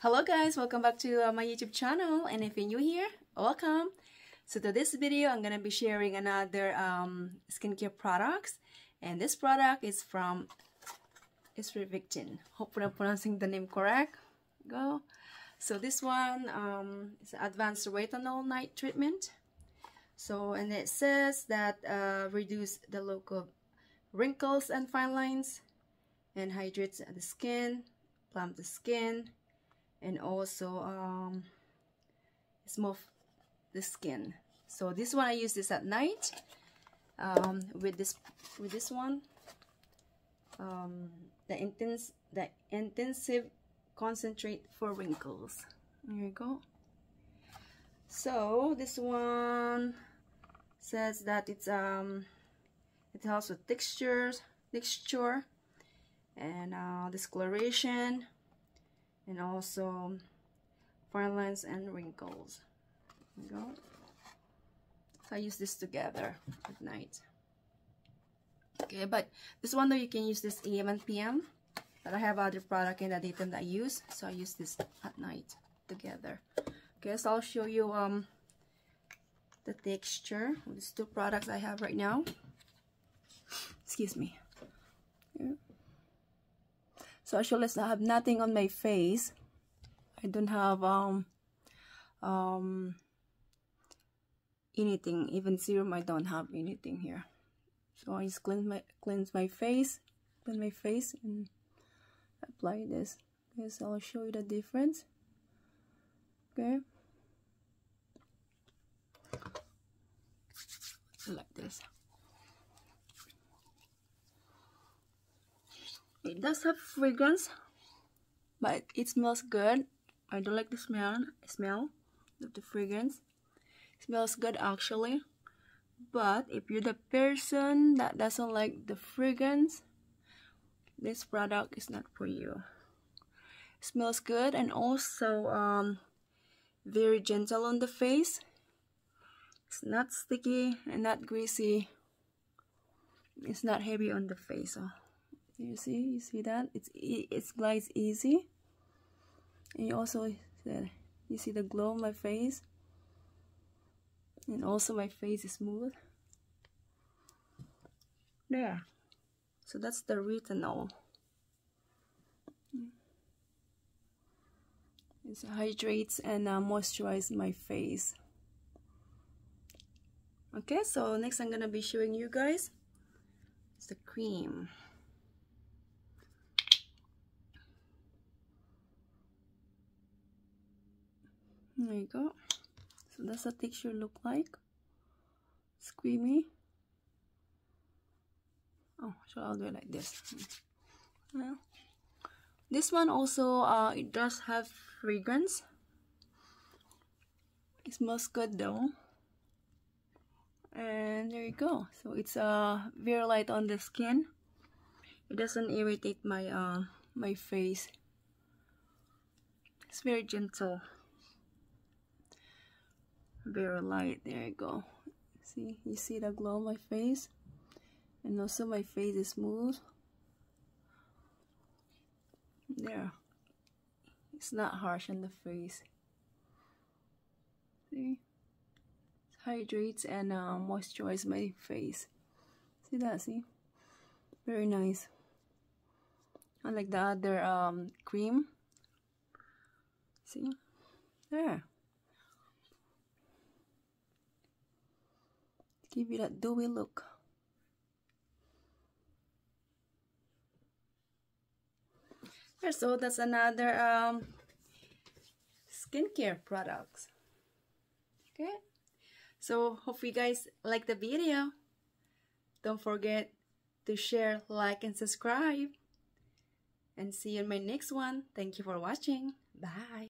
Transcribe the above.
Hello guys, welcome back to uh, my YouTube channel and if you're new here, welcome. So to this video, I'm gonna be sharing another um, skincare products and this product is from StriVectin. Hopefully I'm pronouncing the name correct. Go. So this one um, is advanced retinol night treatment. So and it says that uh, reduce the look of wrinkles and fine lines and hydrates the skin, plump the skin, and also um, smooth the skin. So this one I use this at night um, with this with this one um, the intense the intensive concentrate for wrinkles. There you go. So this one says that it's um it helps with textures texture and uh, discoloration and also fine lines and wrinkles. go. So I use this together at night. Okay, but this one though you can use this AM and PM. But I have other product in the daytime that I use, so I use this at night together. Okay, so I'll show you um the texture of these two products I have right now. Excuse me. Yeah. So actually I have nothing on my face. I don't have um um anything, even serum I don't have anything here. So I just cleanse my cleanse my face, clean my face and apply this. Okay, so I'll show you the difference. Okay. Like this. It does have fragrance, but it smells good. I don't like the smell smell of the fragrance. It smells good actually. But if you're the person that doesn't like the fragrance, this product is not for you. It smells good and also um, very gentle on the face. It's not sticky and not greasy. It's not heavy on the face. So you see? You see that? It's it glides easy. And you also you see the glow on my face? And also my face is smooth? There so that's the retinol. It hydrates and uh, moisturize my face. Okay so next I'm gonna be showing you guys is the cream there you go. So that's the texture look like. It's creamy oh so I'll do it like this. Well this one also uh, it does have fragrance. It smells good though. And there you go. So it's uh very light on the skin. It doesn't irritate my uh my face. It's very gentle very light. There you go. See you see the glow on my face? And also my face is smooth? There it's not harsh on the face. See? It hydrates and uh, moisturize my face. See that? See? Very nice. Unlike the other um, cream. See? There give you that dewy look. so that's another um, skincare products. Okay, so hope you guys like the video. Don't forget to share, like, and subscribe. And see you in my next one. Thank you for watching. Bye.